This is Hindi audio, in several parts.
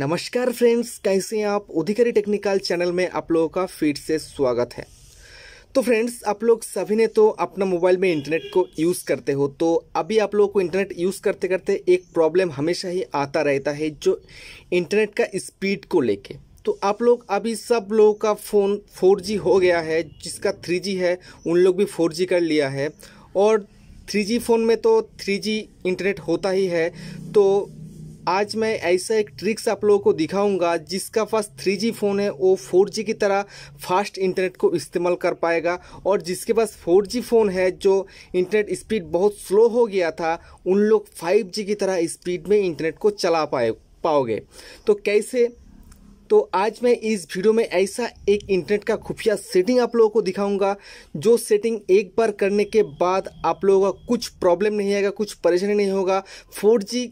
नमस्कार फ्रेंड्स, कैसे हैं आप? उधिकारी टेक्निकल चैनल में आप लोगों का फिर से स्वागत है। तो फ्रेंड्स, आप लोग सभी ने तो अपना मोबाइल में इंटरनेट को यूज़ करते हो तो अभी आप लोगों को इंटरनेट यूज़ करते करते एक प्रॉब्लम हमेशा ही आता रहता है, जो इंटरनेट का स्पीड को लेके। तो आप लोग अभी सब लोगों का फ़ोन 4G हो गया है, जिसका 3G है, उन लोग भी 4G कर लिया है। और 3G फ़ोन में तो 3G इंटरनेट होता ही है तो आज मैं ऐसा एक ट्रिक्स आप लोगों को दिखाऊँगा, जिसका पास 3G फ़ोन है, वो 4G की तरह फास्ट इंटरनेट को इस्तेमाल कर पाएगा, और जिसके पास 4G फ़ोन है, जो इंटरनेट स्पीड बहुत स्लो हो गया था, उन लोग 5G की तरह स्पीड में इंटरनेट को चला पाए, पाओगे। तो कैसे? तो आज मैं इस वीडियो में ऐसा एक इंटरनेट का खुफिया सेटिंग आप लोगों को दिखाऊँगा, जो सेटिंग एक बार करने के बाद आप लोगों का कुछ प्रॉब्लम नहीं आएगा, कुछ परेशानी नहीं होगा। 4G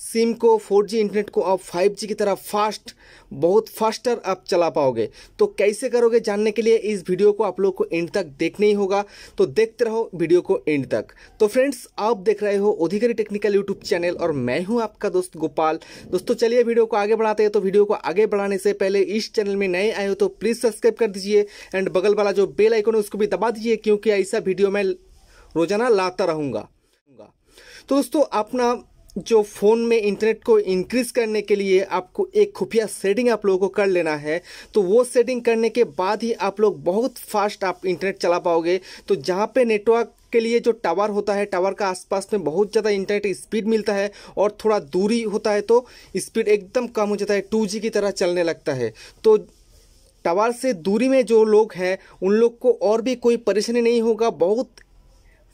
सिम को 4G इंटरनेट को आप 5G की तरह फास्ट बहुत फास्टर आप चला पाओगे। तो कैसे करोगे जानने के लिए इस वीडियो को आप लोग को एंड तक देखना ही होगा। तो देखते रहो वीडियो को एंड तक। तो फ्रेंड्स आप देख रहे हो अधिकारी टेक्निकल यूट्यूब चैनल और मैं हूँ आपका दोस्त गोपाल। दोस्तों, चलिए वीडियो को आगे बढ़ाते हैं। तो वीडियो को आगे बढ़ाने से पहले इस चैनल में नए आए हो तो प्लीज़ सब्सक्राइब कर दीजिए एंड बगल वाला जो बेल आइकन है उसको भी दबा दीजिए क्योंकि ऐसा वीडियो मैं रोज़ाना लाता रहूँगा। तो दोस्तों, अपना जो फ़ोन में इंटरनेट को इंक्रीज करने के लिए आपको एक खुफिया सेटिंग आप लोगों को कर लेना है तो वो सेटिंग करने के बाद ही आप लोग बहुत फास्ट आप इंटरनेट चला पाओगे। तो जहाँ पे नेटवर्क के लिए जो टावर होता है टावर का आसपास में बहुत ज़्यादा इंटरनेट स्पीड मिलता है और थोड़ा दूरी होता है तो स्पीड एकदम कम हो जाता है टू की तरह चलने लगता है। तो टावर से दूरी में जो लोग हैं, उन लोग को और भी कोई परेशानी नहीं होगा, बहुत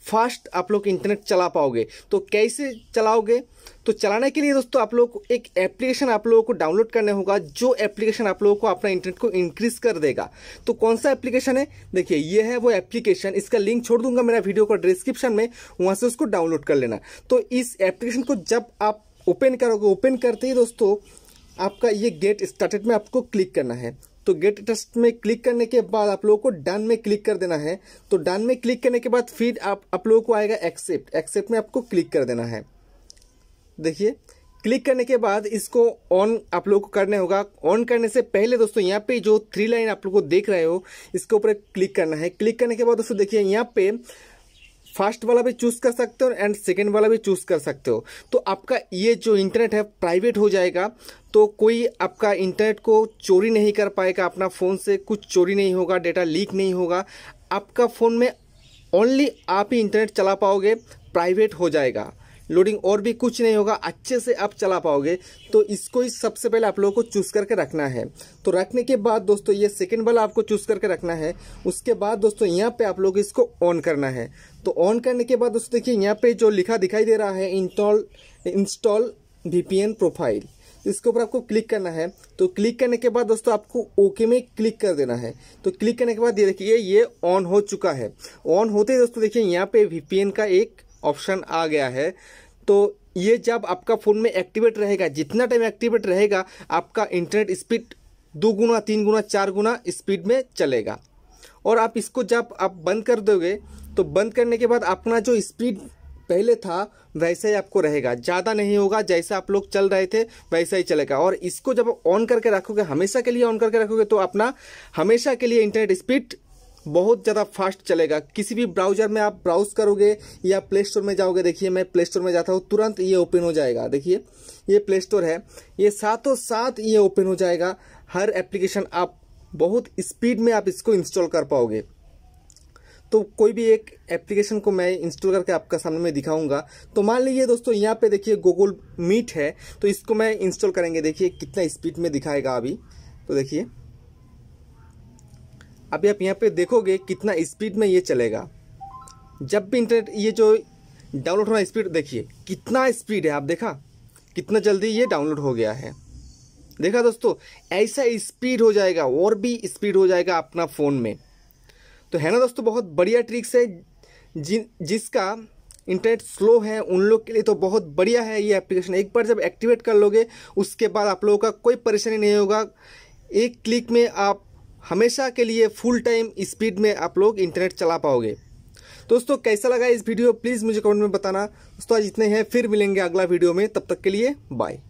फास्ट आप लोग इंटरनेट चला पाओगे। तो कैसे चलाओगे? तो चलाने के लिए दोस्तों आप लोग को एक एप्लीकेशन आप लोगों को डाउनलोड करना होगा, जो एप्लीकेशन आप लोगों को अपना इंटरनेट को इंक्रीज कर देगा। तो कौन सा एप्लीकेशन है? देखिए, ये है वो एप्लीकेशन इसका लिंक छोड़ दूँगा मेरा वीडियो का डिस्क्रिप्शन में, वहाँ से उसको डाउनलोड कर लेना। तो इस एप्लीकेशन को जब आप ओपन करोगे ओपन करते ही दोस्तों आपका ये गेट स्टार्टेड में आपको क्लिक करना है। तो गेट टेस्ट में क्लिक करने के बाद आप लोगों को डन में क्लिक कर देना है। तो डन में क्लिक करने के बाद फिर आप आप लोगों को आएगा एक्सेप्ट एक्सेप्ट में आपको क्लिक कर देना है। देखिए क्लिक करने के बाद इसको ऑन आप लोगों को करने होगा। ऑन करने से पहले दोस्तों, यहाँ पे जो थ्री लाइन आप लोग को देख रहे हो, इसके ऊपर क्लिक करना है। क्लिक करने के बाद दोस्तों, देखिए यहाँ पे फ़र्स्ट वाला भी चूज़ कर सकते हो एंड सेकेंड वाला भी चूज़ कर सकते हो। तो आपका ये जो इंटरनेट है, प्राइवेट हो जाएगा तो कोई आपका इंटरनेट को चोरी नहीं कर पाएगा, अपना फ़ोन से कुछ चोरी नहीं होगा, डेटा लीक नहीं होगा। आपका फ़ोन में ओनली आप ही इंटरनेट चला पाओगे, प्राइवेट हो जाएगा। लोडिंग और भी कुछ नहीं होगा, अच्छे से आप चला पाओगे। तो इसको ही सबसे पहले आप लोगों को चूज़ करके रखना है। तो रखने के बाद दोस्तों, ये सेकेंड वाला आपको चूज़ करके रखना है। उसके बाद दोस्तों, यहाँ पे आप लोग इसको ऑन करना है। तो ऑन करने के बाद दोस्तों, देखिए, यहाँ पे जो लिखा दिखाई दे रहा है इंस्टॉल इंस्टॉल वीपीएन प्रोफ़ाइल इसके ऊपर आपको क्लिक करना है। तो क्लिक करने के बाद दोस्तों, आपको ओके में क्लिक कर देना है। तो क्लिक करने के बाद ये देखिए, ये ऑन हो चुका है। ऑन होते ही दोस्तों, देखिए, यहाँ पे वीपीएन का एक ऑप्शन आ गया है। तो ये जब आपका फ़ोन में एक्टिवेट रहेगा, जितना टाइम एक्टिवेट रहेगा, आपका इंटरनेट स्पीड दो गुना, तीन गुना, चार गुना स्पीड में चलेगा। और आप इसको जब आप बंद कर दोगे तो बंद करने के बाद अपना जो स्पीड पहले था, वैसा ही आपको रहेगा। ज़्यादा नहीं होगा, जैसा आप लोग चल रहे थे, वैसा ही चलेगा। और इसको जब ऑन करके रखोगे, हमेशा के लिए ऑन करके रखोगे तो अपना, हमेशा के लिए इंटरनेट स्पीड बहुत ज़्यादा फास्ट चलेगा। किसी भी ब्राउज़र में आप ब्राउज करोगे या प्ले स्टोर में जाओगे, देखिए मैं प्ले स्टोर में जाता हूँ, तुरंत ये ओपन हो जाएगा। देखिए, ये प्ले स्टोर है। ये साथों साथ ये ओपन हो जाएगा। हर एप्लीकेशन आप बहुत स्पीड में आप इसको इंस्टॉल कर पाओगे। तो कोई भी एक एप्लीकेशन को मैं इंस्टॉल करके आपका सामने में दिखाऊँगा। तो मान लीजिए दोस्तों, यहाँ पे देखिए गूगल मीट है। तो इसको मैं इंस्टॉल करेंगे। देखिए कितना स्पीड में दिखाएगा अभी। तो देखिए। अभी आप यहाँ पे देखोगे कितना स्पीड में ये चलेगा। जब भी इंटरनेट ये जो डाउनलोड होना स्पीड देखिए, कितना स्पीड है, आप देखा? कितना जल्दी ये डाउनलोड हो गया है। देखा दोस्तों, ऐसा स्पीड हो जाएगा, और भी स्पीड हो जाएगा अपना फ़ोन में। तो है ना दोस्तों, बहुत बढ़िया ट्रिक्स है, जिन, जिसका इंटरनेट स्लो है, उन लोग के लिए तो बहुत बढ़िया है ये एप्लीकेशन एक बार जब एक्टिवेट कर लोगे, उसके बाद आप लोगों का कोई परेशानी नहीं होगा। एक क्लिक में आप हमेशा के लिए फुल टाइम स्पीड में आप लोग इंटरनेट चला पाओगे। दोस्तों, कैसा लगा इस वीडियो प्लीज़ मुझे कमेंट में बताना। दोस्तों, आज इतने हैं, फिर मिलेंगे अगला वीडियो में। तब तक के लिए बाय